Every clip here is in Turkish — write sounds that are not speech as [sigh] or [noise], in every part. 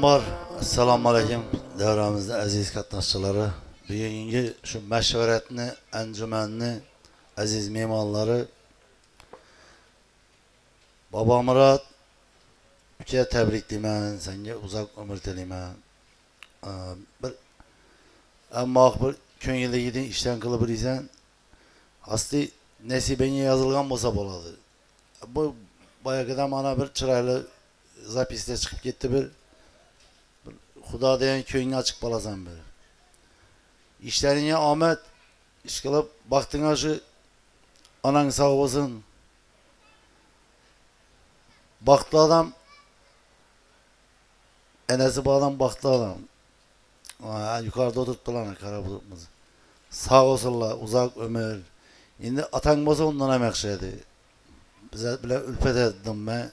Avvalambor assalomu alaykum davramizda aziz qatnashchilari bugungi shu mashvaratni anjumanni aziz mehmonlari bobomurod uka tabriklayman senga uzoq umr tilayman Aa, bir ammo bir ko'ngilligidin ishdan qilib bilsan asli nasibangga yozilgan bo'lsa bo'ladi bu boyagidan mana bir chiroyli zapisda chiqib ketdi bir xudo degan ko'ngli ochiq bo'lasan bir ishlaringga omad ish qilib baxtingga shu onang sog' bo'lsin baxtli odam enasi bu baxtli odam Ha, yukarıda oturttular kara bulutmuz. Sağ olsunlar, uzak ömür. Şimdi atan olsa ondan hem yakşıydı. Bize bile ülfet ettim ben.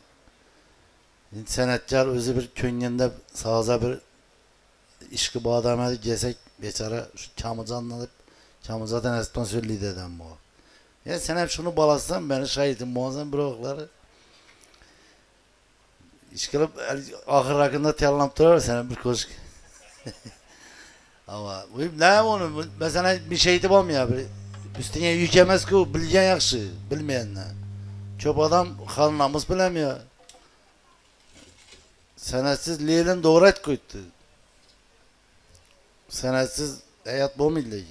Şimdi senetkar özü bir köngende sağza bir işki bu beçara şu kamıcı anlanıp kamıcı zaten eston söyledi dedim bu. Ya sen hep şunu balassan beni şahidim boğazan bir okları. İş kılıp ahır hakkında tellanıp durar sen bir koşuk. [laughs] Ama bu- ben sana bir şey demem ya bir üstüne yükemez ki o bilgen yakşı bilmeyenler. Çok adam hal namus bilemiyor. Senetsiz Leylin doğru et koydu. Senetsiz hayat bu milli.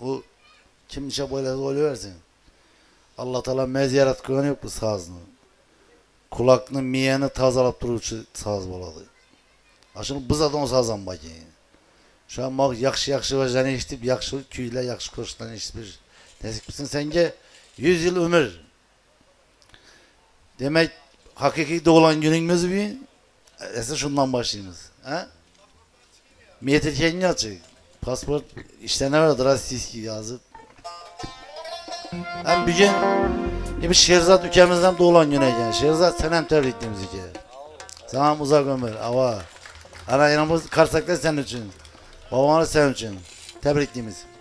O kim işe böyle oluyorsun. Allah Teala mez yarat koyan yok bu sazını. Kulakını miyeni tazalap durucu saz boladı. Aşını biz adam sazan bakayım. Şu an bak yakşı yakşı vajdan eşitip yakşı küyle yakşı koştan eşitip Nesik misin sence 100 yıl ömür. Demek hakiki doğulan günümüz bir esas şundan başlayımız. Ha? Miyetil kendi açık. Pasport işte ne vardır Rastiski yazıp. Hem bir gün bir Şehrzat ülkemizden doğulan güne gel. Şehrzat senem tebriklerimiz ki. Sana uzak ömür. Ava. Ana yanımız Karsak'ta senin için. Babana senin için. Tebrikliğimiz. Yanında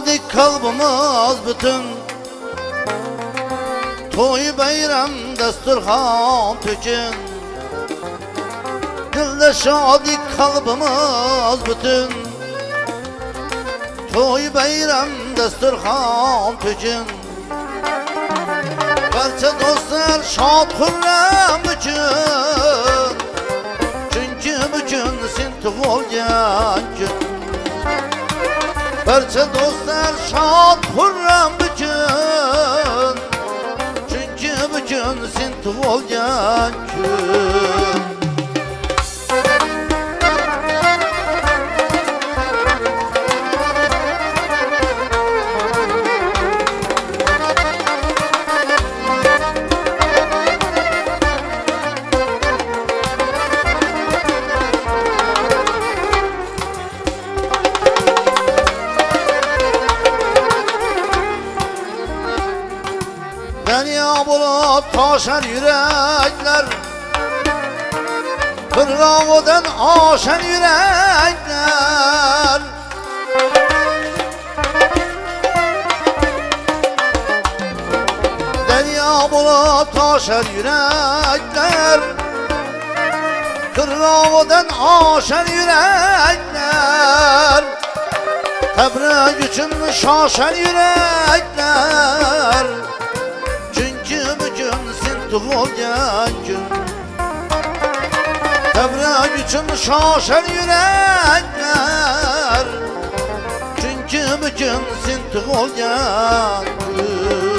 şadik kalbimiz bütün. Toy bayram dasturxon tökün Dilde şadik kalbimiz bütün. Toy bayram dasturxon tökün Barcha do'stlar shod xurram uchun Chunki bugun sen tug'ilgan kun Barcha do'stlar shod xurram bugun Chunki bugun sen tug'ilgan kun taşar yürekler. Kırgavuden aşan yürekler. Derya bulup taşar yürekler. Kırgavuden aşan yürekler. Tebrik için şaşan yürekler doğulgan gün. Tebrik için şaşan yürekler. Çünkü bugün sen doğulgan gün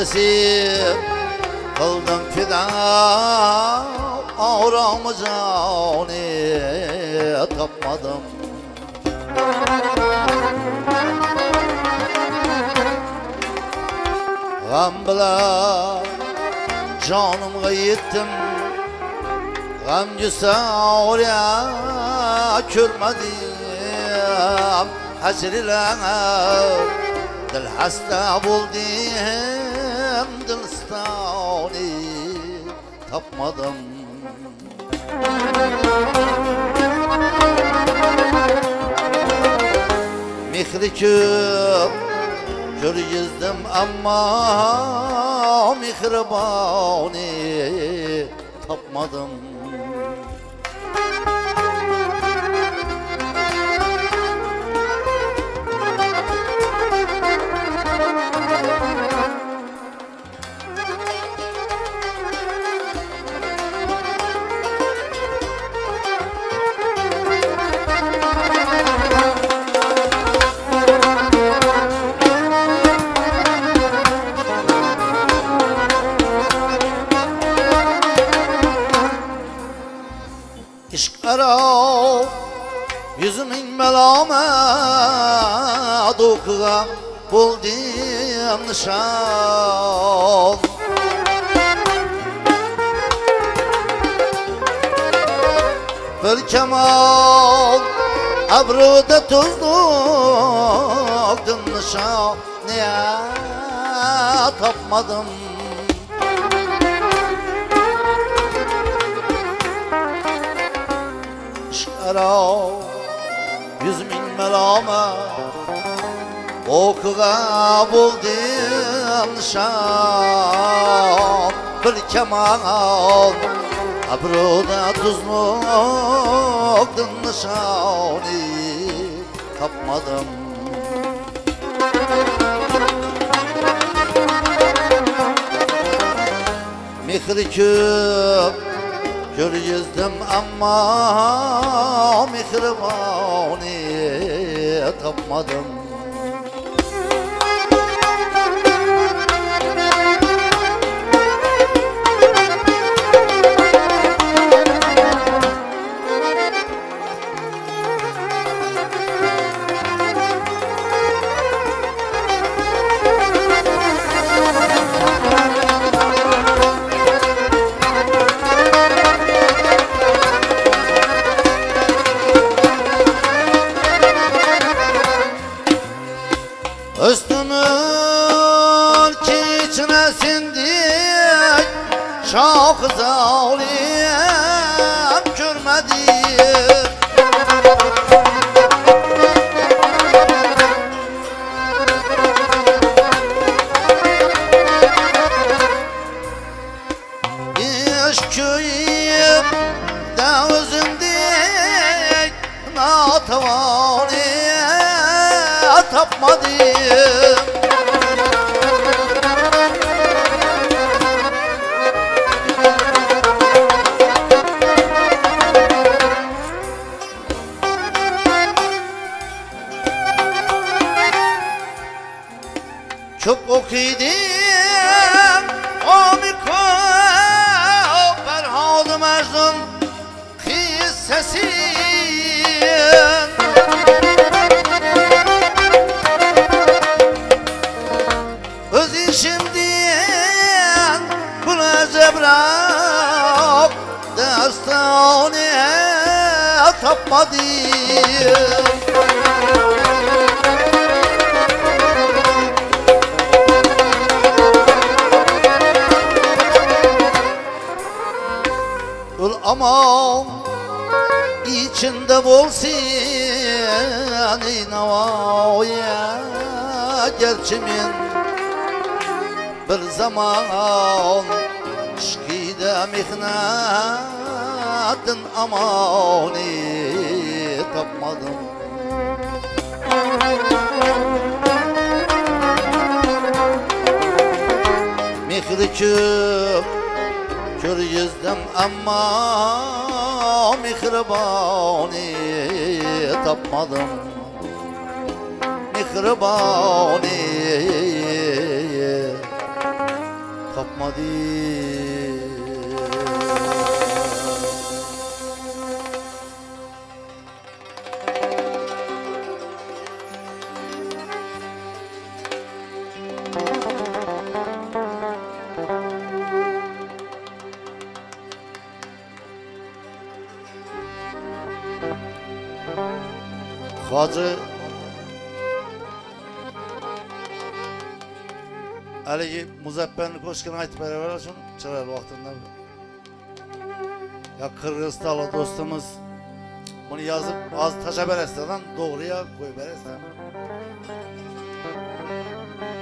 Besip kıldım fida Avramı cani tapmadım. Gam bila canımga yettim Gam jusa oraya körmedim Hasrilen dil hasta buldim tapmadım. Mehri köp Kör gezdim ama Mehribani tapmadım Buldum nişan Bir kemal Ebru'da tuzluktum nişan Niye tapmadım? Şara Yüzümün melame Okuğa buldum nişan Bir kemal Abruda tuzluktun nişani Tapmadım Mehri köp Kör gezdim ama Mehribani tapmadım Şah zalim görmedim İş köyüm da özündik Natavani tapmadım Çok okuydım Amerika Ferhad Mecnun Kissesi Öz işimden Buna cebrak Destane tapmadım aman içinde olsun navaya gerçimin bir zaman şkide mihnetin amani tapmadım. Mihri küp Kör yüzdüm ama mihribani tapmadım. Mihribani tapmadım Hacı haligi muzaffarni ko'shkini aytib beraver shuni chiroyli vaqtida ya qirg'izistonlik do'stimiz buni yozib hozir tashlab berasizdan to'g'ri yo qo'yib berasizdan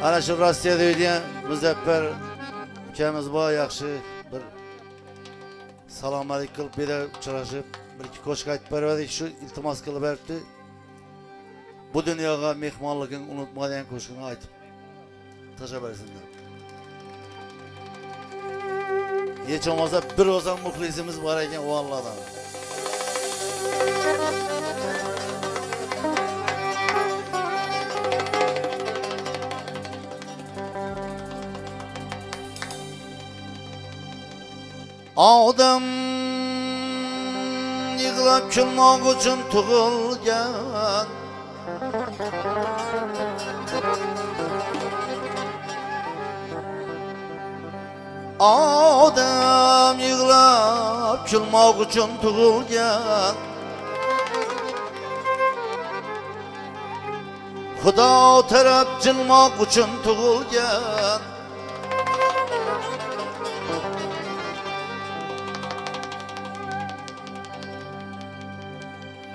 ana shu rossiyada yurgan muzaffar ukamiz bor yaxshi bir salom alik qilib bir uchrashib bir ikki qo'shiq aytib berdik shu iltimos qilib bu dunyoga mehmonligini unutma degan qo'shiqni aytib tashlab bersinlar hech bo'lmasa bir o'zam muxlisimiz bor ekan u allohdan odam yig'lab kulmoq uchun tug'ilgan odam yig'lab kulmoq uchun tug'ilgan xudo taraf jilmoq uchun tug'ilgan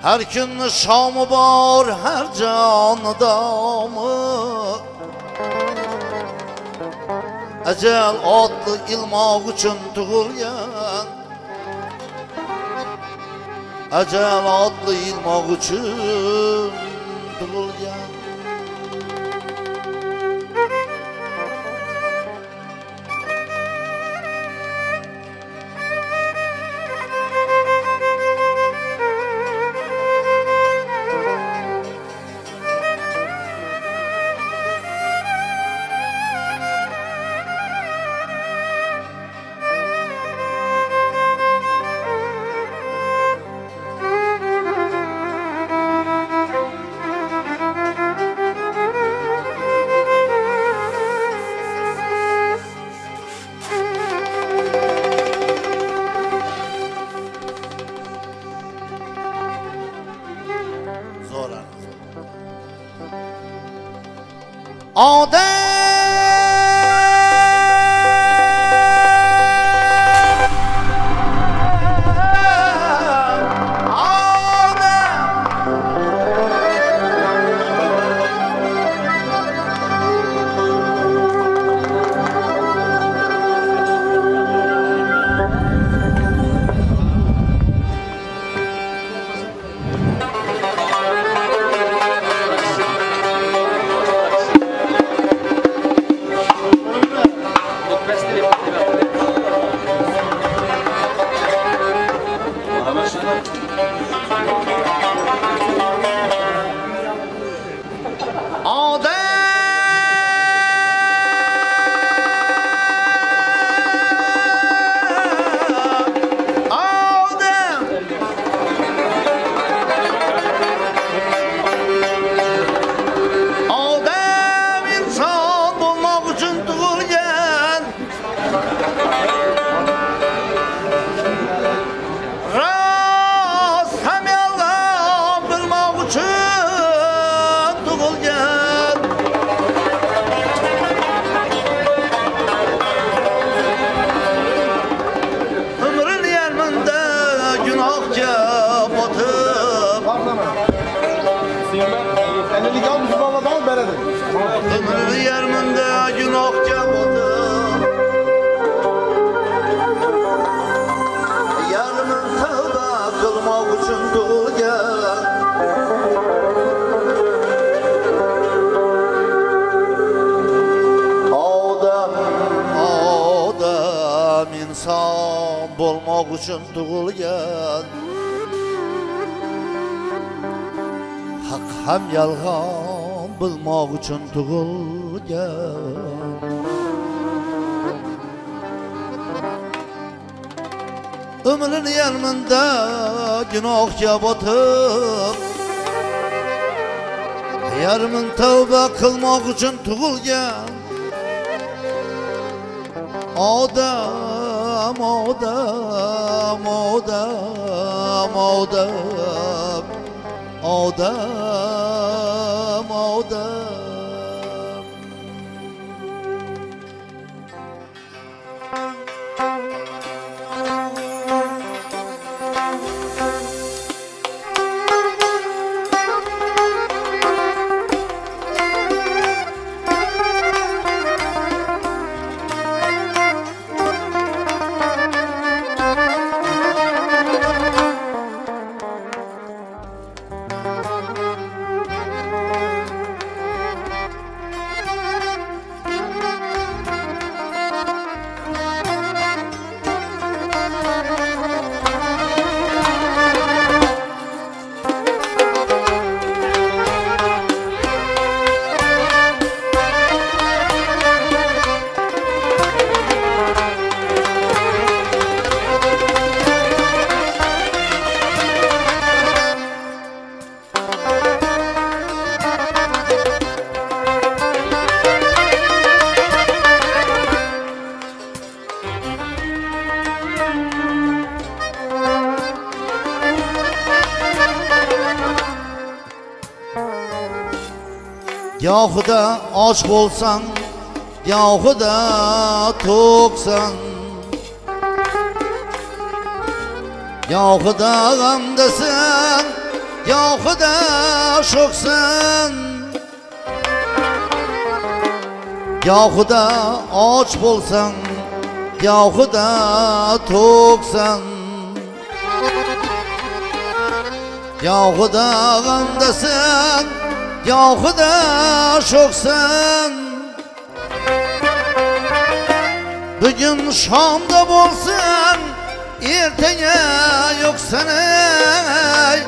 Her gün şamı var her canıdamı Ecel adlı ilmaq üçün tug'ilgan Ecel adlı ilmaq üçün umrini yarmida gunohga botib yarmin tavba qilmoq uchun tug'ilgan odam odam odam odam odam Yahuda aç bolsan Yahuda toksan. Yahuda gamdasın Yahuda şoksan. Yahuda aç bolsan Yahuda toksan. Yahuda gamdasın Yahuda şoksan Bugün Şam'da bolsan Ertene yoksan ey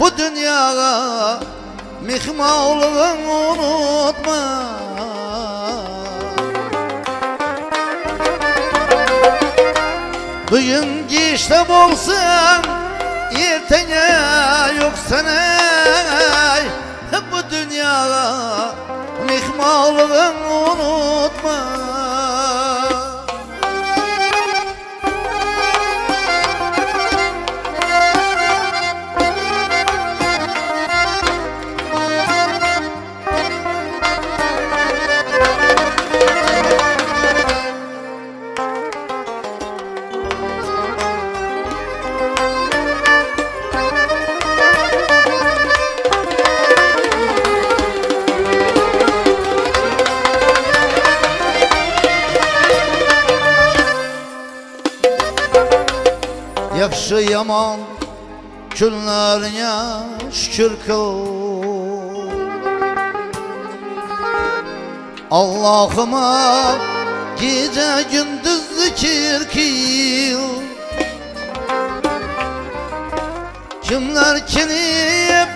Bu dünyaya Mihmalığın unutma. Bugün işte bolsan Ertene yoksan ey bu dünyaya mihmalığın unutma Yaxşı yaman günlərine şükür kıl. Allah'ıma gece gündüz zikir kıl Kimler kinip,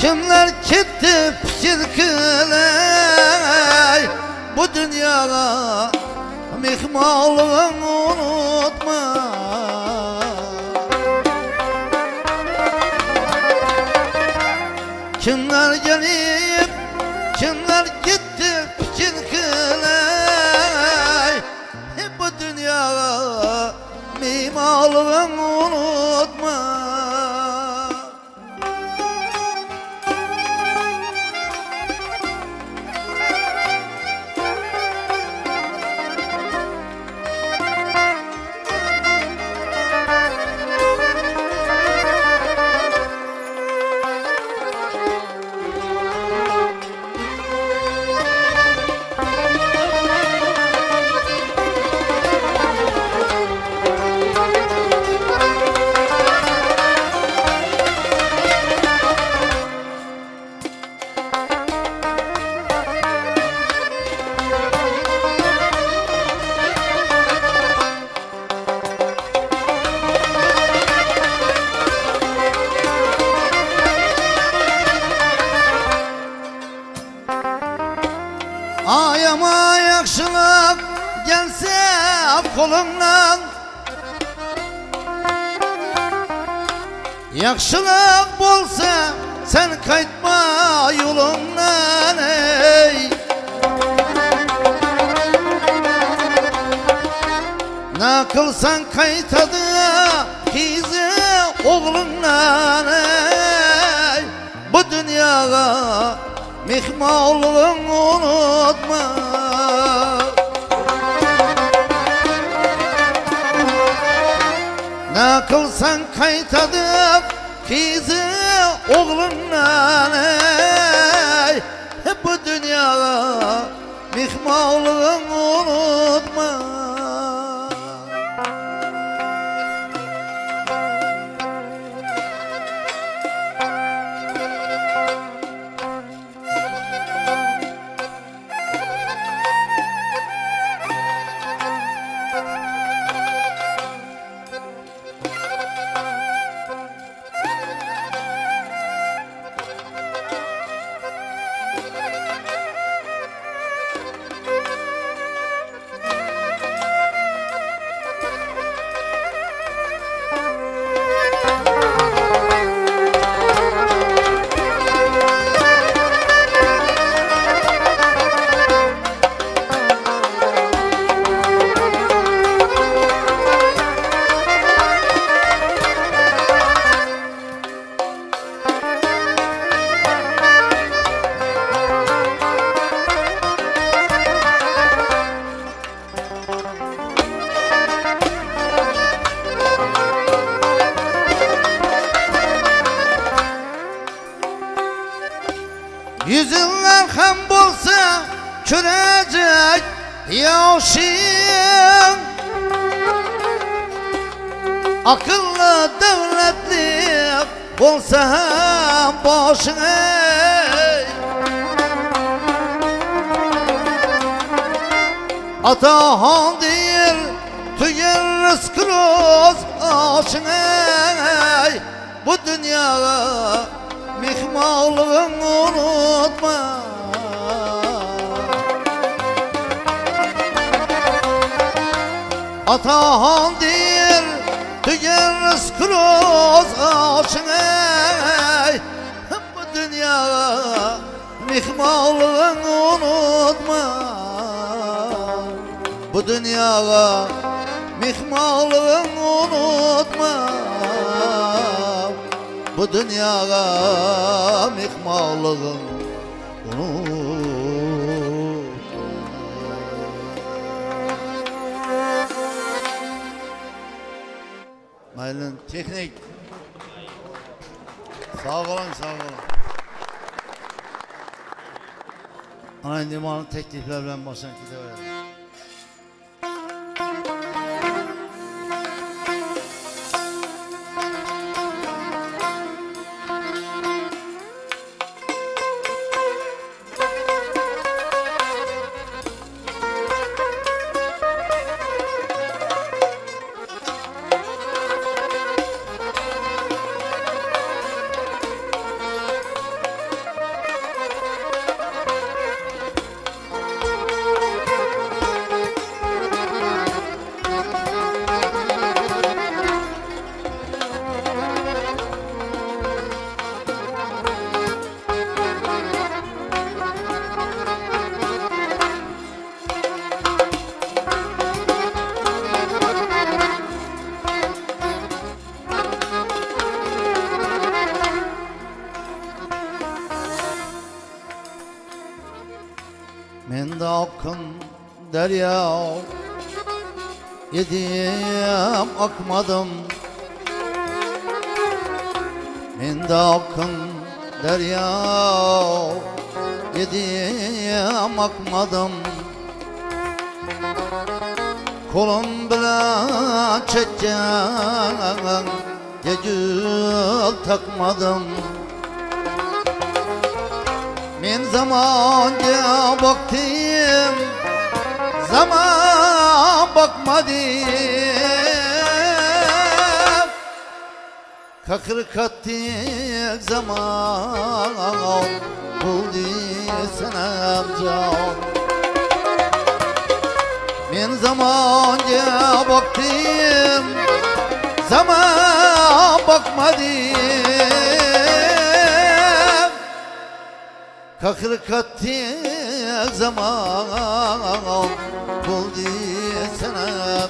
kimler gitti fikir kılay Bu dünyaya mihmalığın unutma gelip kimler gitti fikir kılay? Bu dünyaya mimalığın unutma kolundan. Yaxşılık bolsa sen kaytma yolundan ey. Ne kılsan kaytadı kizi oğlundan ey. Bu dünyaya mihmalığın unutma Ne kılsan kaytadı kizi oğlundan ey. Bu dünyaya mihmalığın unutma teknik Sağ olun sağ olun Ana limanın teklifler bilen başlan gidelim. Çekeceğim Yecül takmadım. Men zamanca baktım Zaman bakmadım. Kakır kattık zaman Buldu sana can Men zamanca baktım Zaman bakmadım. Kakır kattı zaman Buldu sana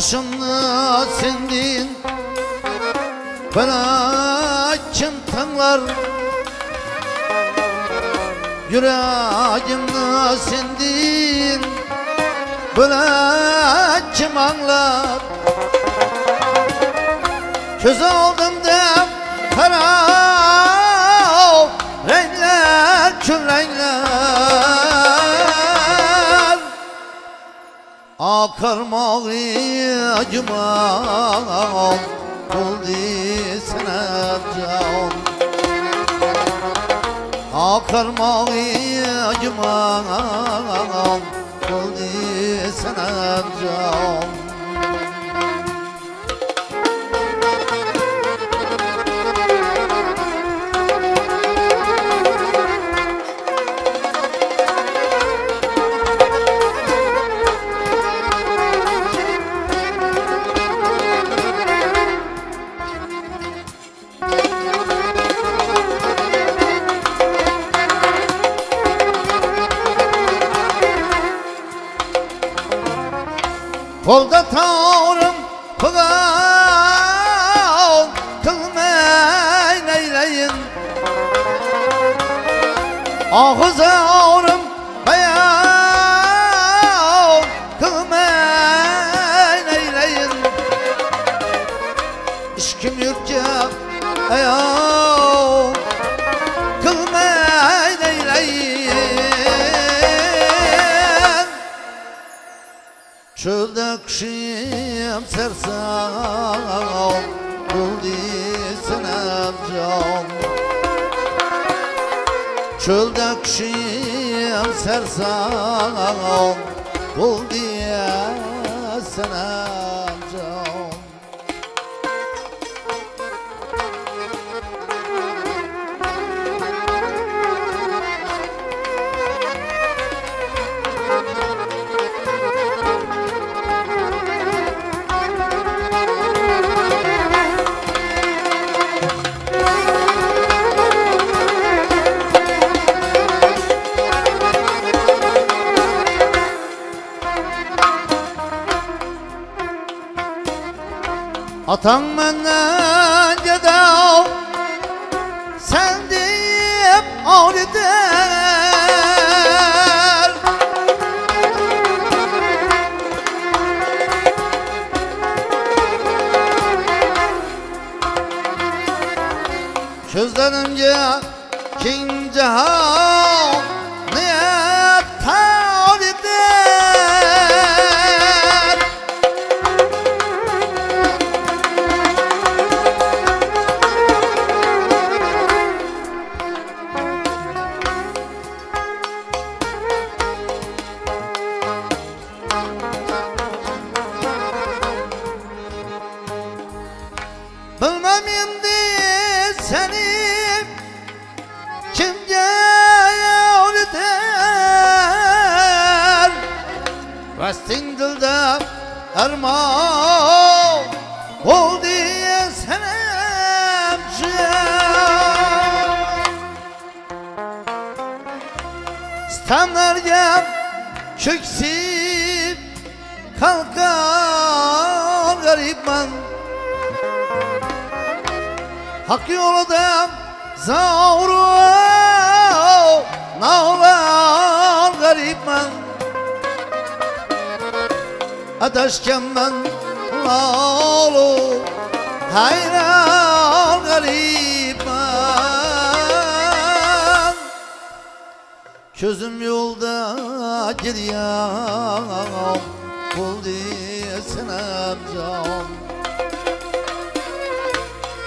Hanışımlı sendin. Bana kim tanlar. Yüreğimde sendin. Bana kim anlar. Köz aldımda kara acımam Buldu sana can. Akar mavi acımam Buldu can Kolda tavrım kılan Kılmayın eyleyin. Ağız Çölde kışım sersam Buldu senem Atan benden ceda Sen deyip ağrıdır Közlerimce kin cihan Dilde erman ol diye senemci Stanlarca çöksüp kalkar garipman Hak yolda zavru Nağlar garipman adaşken ben olup hayran garip ben. Çözüm yolda gidiyorum Kul değilsin amcam.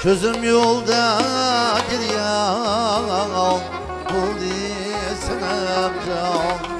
Çözüm yolda gidiyorum Kul değilsin amcam.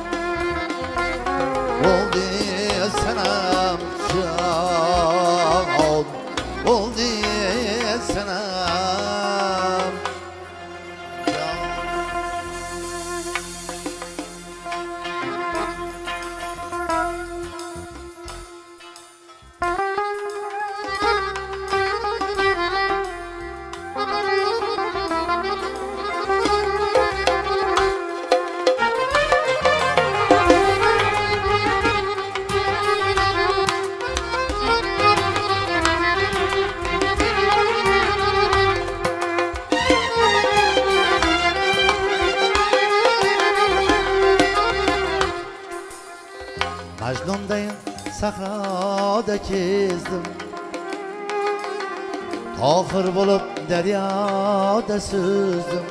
Sahrada kezdim Tahir bulup deryada süzdüm.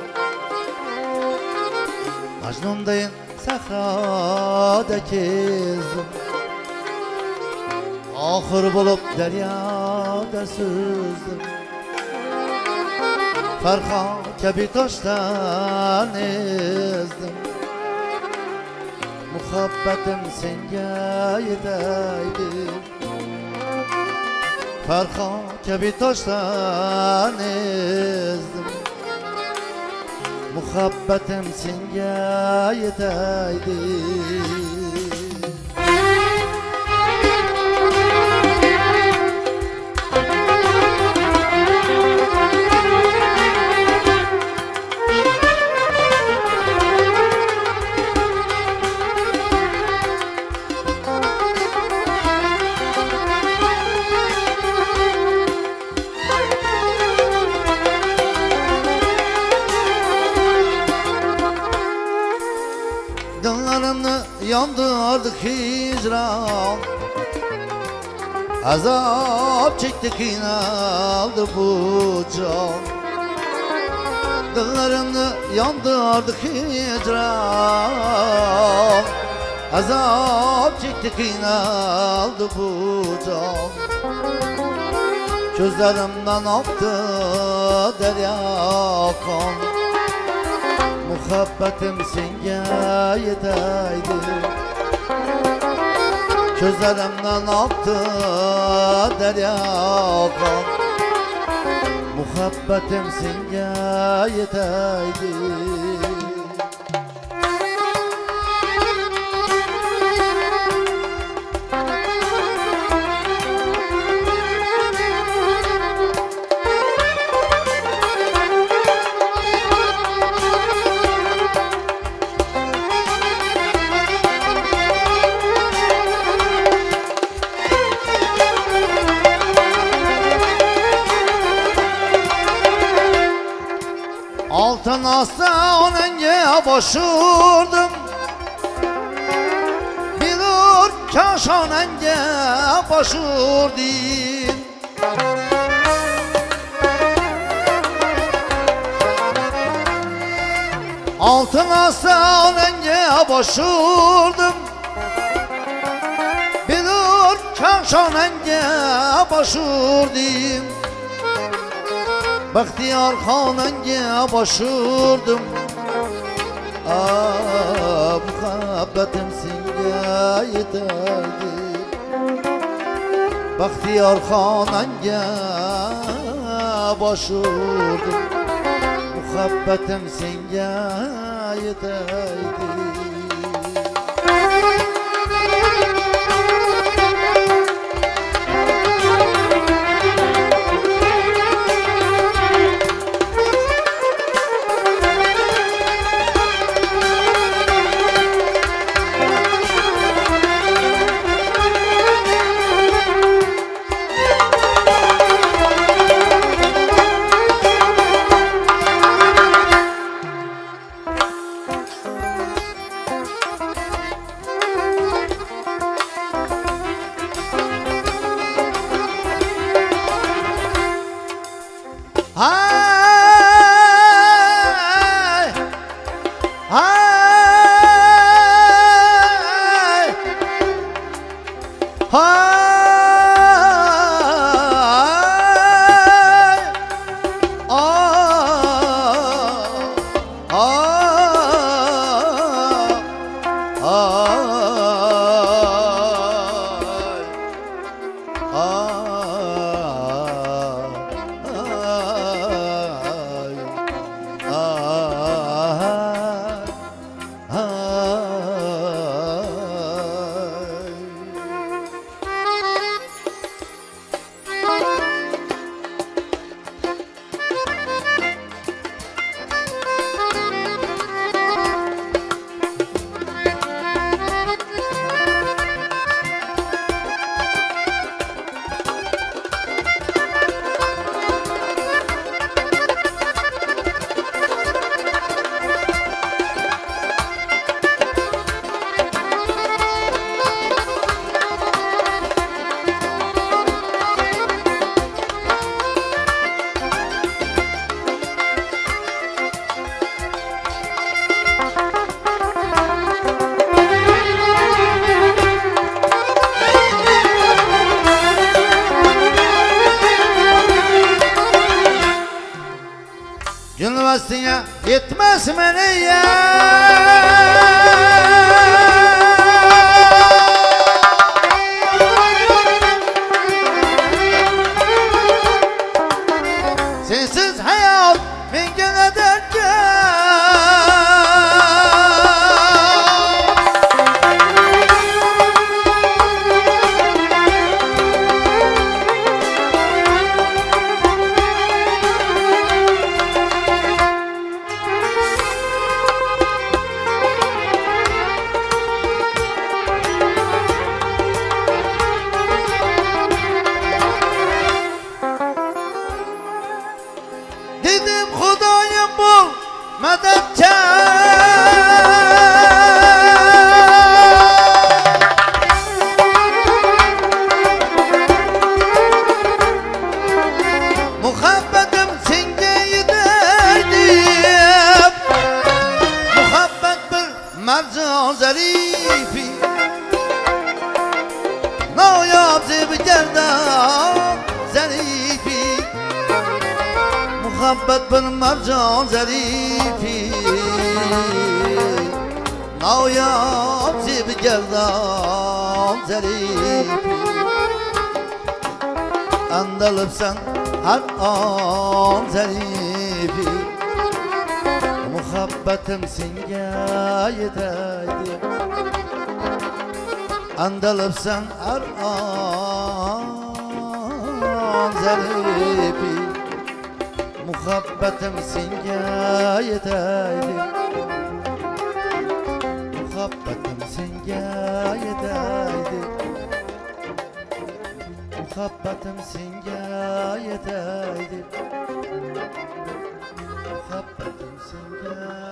Mecnun'dayım sahrada kezdim Tahir bulup deryada süzdüm. Farha kebi taştan ezdim muhabbatim senga yetaydi. Farhon kabi toshdan ezdim. Muhabbatim senga yetaydi. Yandırdık hicran. Azap çektik inaldı bu can. Dıllarını yandırdık hicran. Azap çektik inaldı bu can. Gözlerimden aktı derya kan Muhabbetim senge yeteydi Gözlerimden aktı derya kan Muhabbetim senge yeteydi Altın asla onenge boşurdum. Bilir kaş onenge boşurdum. Altın asla onenge boşurdum. Bilir kaş onenge boşurdum Bahtiyar xonanga boshurdim Ah, muhabbatim senga yetaydi Baxtiyor xonanga boshurdim Muhabbatim senga Muhabbetim senga yetaydi Andalıpsan her an zarifi. Muhabbetim senga yetaydi Muhabbetim senga yetaydi Muhabbetim senga yetaydi Muhabbetim senga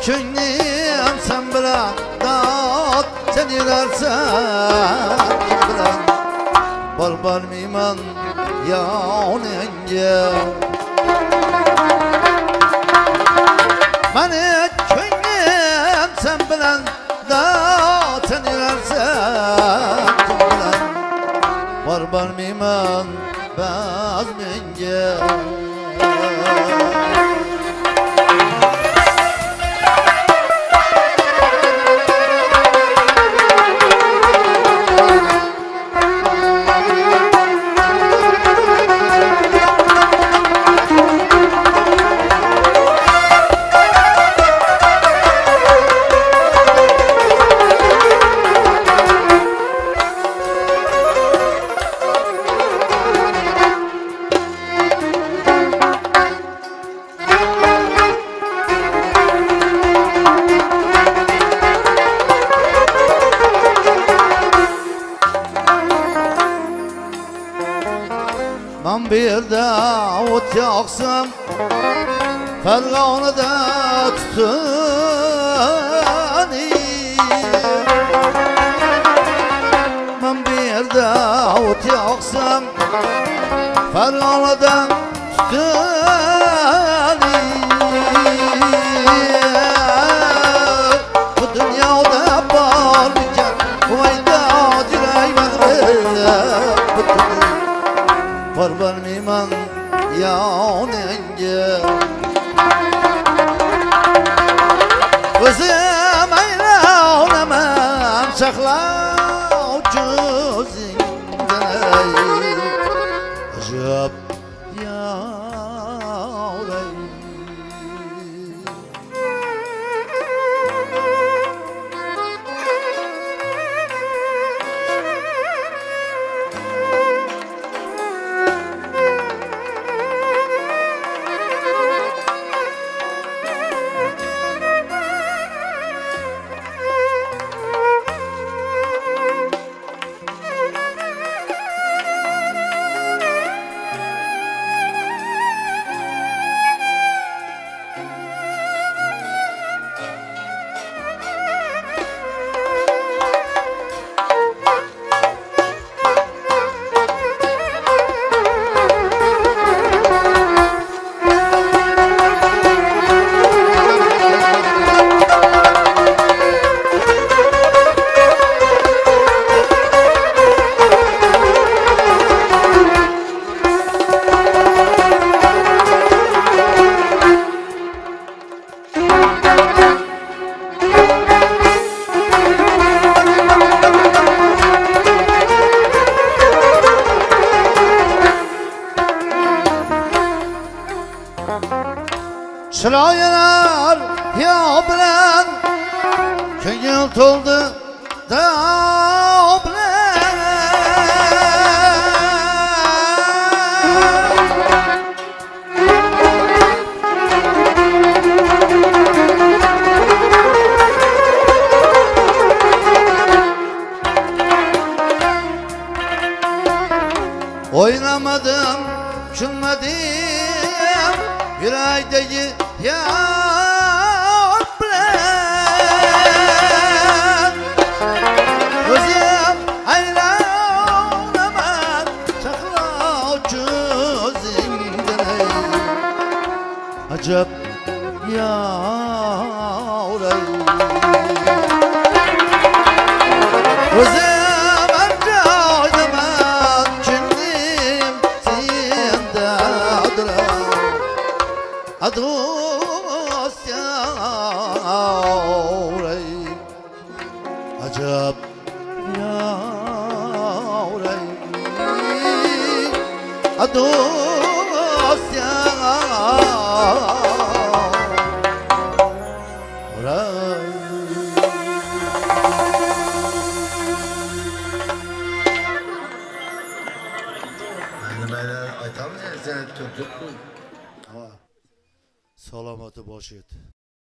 Köynim sen bilen Dat sen ilersen bilen Barbar miman ya onenge Mani köynim sen bilen Da sen ilersen Barbar miman baz menge bir yerde ot yaksam Fergana da tutanı Ben bir yerde ot yaksam Fergana da tutanı var miman ya Sıra yanar ya bilen Köngül tuldu da Oynamadım, çınmadım Yüreğdeki Georgia